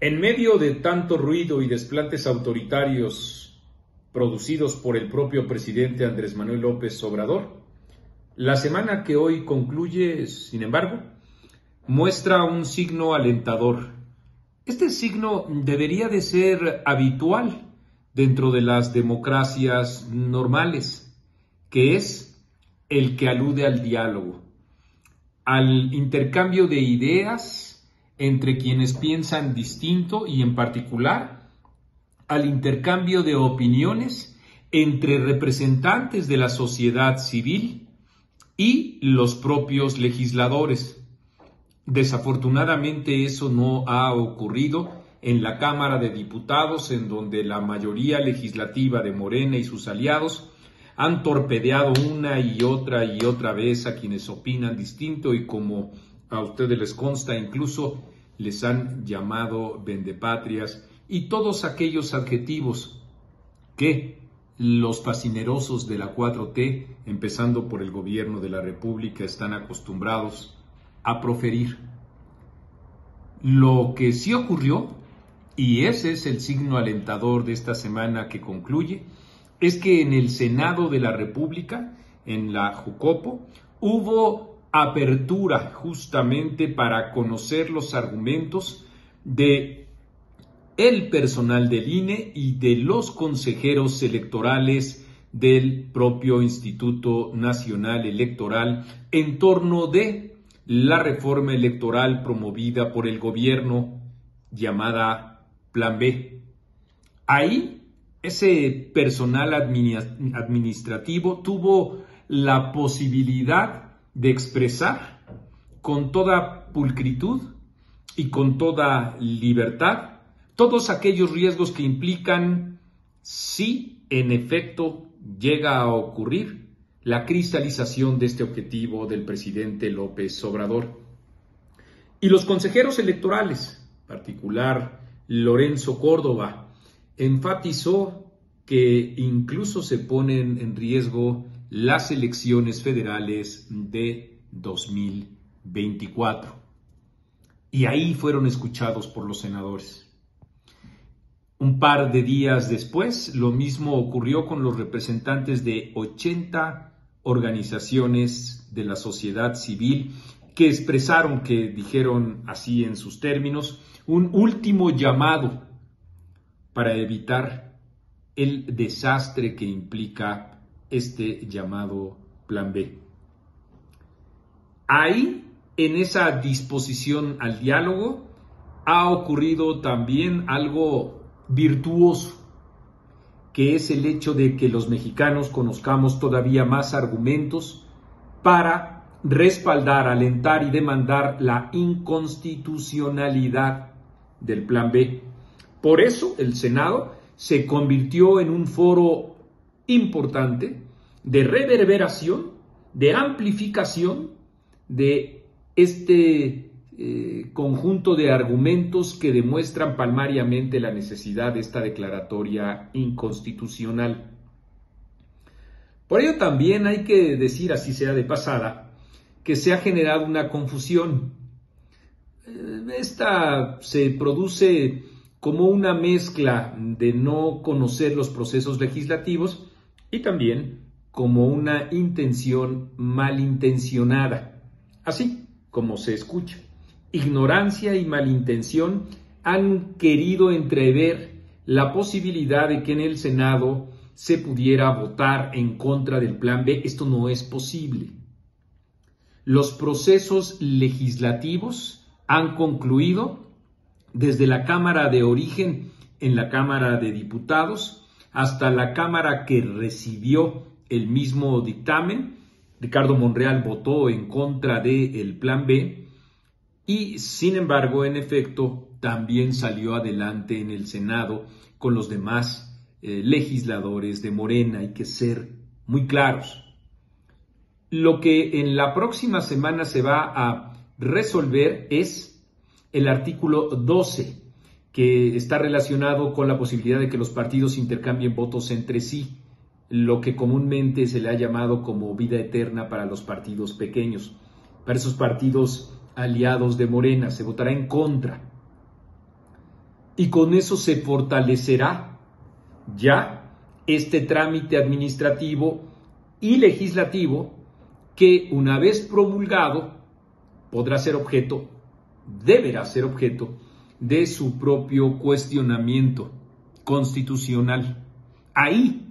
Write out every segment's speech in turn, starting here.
En medio de tanto ruido y desplantes autoritarios producidos por el propio presidente Andrés Manuel López Obrador, la semana que hoy concluye, sin embargo, muestra un signo alentador. Este signo debería de ser habitual dentro de las democracias normales, que es el que alude al diálogo, al intercambio de ideas, entre quienes piensan distinto y en particular al intercambio de opiniones entre representantes de la sociedad civil y los propios legisladores. Desafortunadamente eso no ha ocurrido en la Cámara de Diputados, en donde la mayoría legislativa de Morena y sus aliados han torpedeado una y otra y otra vez a quienes opinan distinto y como a ustedes les consta, incluso les han llamado vendepatrias y todos aquellos adjetivos que los fascinerosos de la 4T, empezando por el gobierno de la República, están acostumbrados a proferir. Lo que sí ocurrió, y ese es el signo alentador de esta semana que concluye, es que en el Senado de la República, en la Jucopo, hubo apertura justamente para conocer los argumentos de el personal del INE y de los consejeros electorales del propio Instituto Nacional Electoral en torno de la reforma electoral promovida por el gobierno llamada Plan B. Ahí ese personal administrativo tuvo la posibilidad de expresar con toda pulcritud y con toda libertad todos aquellos riesgos que implican si en efecto llega a ocurrir la cristalización de este objetivo del presidente López Obrador. Y los consejeros electorales, particular Lorenzo Córdoba, enfatizó que incluso se ponen en riesgo las elecciones federales de 2024. Y ahí fueron escuchados por los senadores. Un par de días después, lo mismo ocurrió con los representantes de 80 organizaciones de la sociedad civil que expresaron, que dijeron así en sus términos, un último llamado para evitar el desastre que implica este llamado Plan B. Ahí, en esa disposición al diálogo, ha ocurrido también algo virtuoso, que es el hecho de que los mexicanos conozcamos todavía más argumentos para respaldar, alentar y demandar la inconstitucionalidad del Plan B. Por eso el Senado se convirtió en un foro importante de reverberación, de amplificación de este eh, conjunto de argumentos que demuestran palmariamente la necesidad de esta declaratoria inconstitucional. Por ello también hay que decir, así sea de pasada, que se ha generado una confusión. Eh, esta se produce como una mezcla de no conocer los procesos legislativos y también como una intención malintencionada, así como se escucha. Ignorancia y malintención han querido entrever la posibilidad de que en el Senado se pudiera votar en contra del plan B. Esto no es posible. Los procesos legislativos han concluido desde la Cámara de Origen en la Cámara de Diputados hasta la Cámara que recibió el mismo dictamen. Ricardo Monreal votó en contra del Plan B y, sin embargo, en efecto, también salió adelante en el Senado con los demás eh, legisladores de Morena. Hay que ser muy claros. Lo que en la próxima semana se va a resolver es el artículo 12 que está relacionado con la posibilidad de que los partidos intercambien votos entre sí, lo que comúnmente se le ha llamado como vida eterna para los partidos pequeños. Para esos partidos aliados de Morena se votará en contra. y con eso se fortalecerá ya este trámite administrativo y legislativo que una vez promulgado podrá ser objeto, deberá ser objeto de su propio cuestionamiento constitucional. Ahí,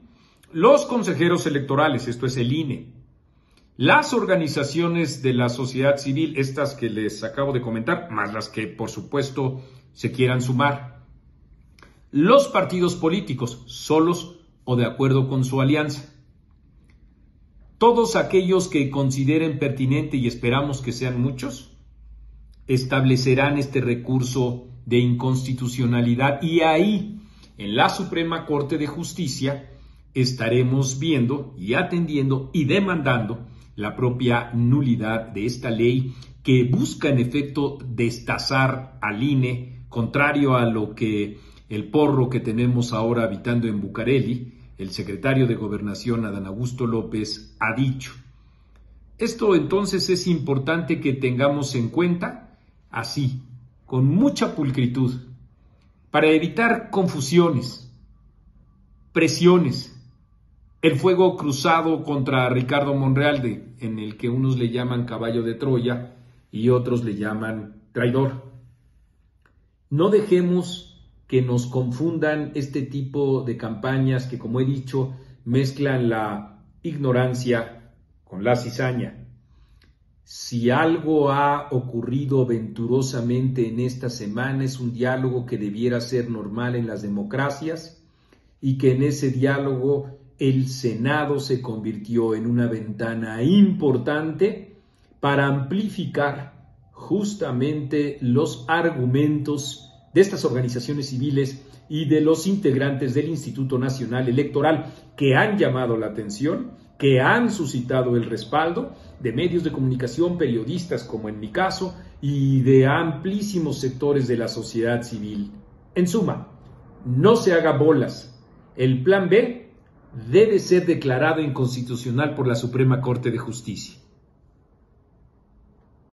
los consejeros electorales, esto es el INE, las organizaciones de la sociedad civil, estas que les acabo de comentar, más las que por supuesto se quieran sumar, los partidos políticos, solos o de acuerdo con su alianza, todos aquellos que consideren pertinente y esperamos que sean muchos, establecerán este recurso de inconstitucionalidad y ahí, en la Suprema Corte de Justicia, estaremos viendo y atendiendo y demandando la propia nulidad de esta ley que busca en efecto destazar al INE, contrario a lo que el porro que tenemos ahora habitando en Bucareli, el secretario de Gobernación Adán Augusto López, ha dicho. Esto entonces es importante que tengamos en cuenta así, con mucha pulcritud, para evitar confusiones, presiones, el fuego cruzado contra Ricardo Monreal, en el que unos le llaman caballo de Troya y otros le llaman traidor. No dejemos que nos confundan este tipo de campañas que, como he dicho, mezclan la ignorancia con la cizaña. Si algo ha ocurrido venturosamente en esta semana es un diálogo que debiera ser normal en las democracias y que en ese diálogo el Senado se convirtió en una ventana importante para amplificar justamente los argumentos de estas organizaciones civiles y de los integrantes del Instituto Nacional Electoral que han llamado la atención, que han suscitado el respaldo de medios de comunicación, periodistas como en mi caso, y de amplísimos sectores de la sociedad civil. En suma, no se haga bolas. El plan B debe ser declarado inconstitucional por la Suprema Corte de Justicia.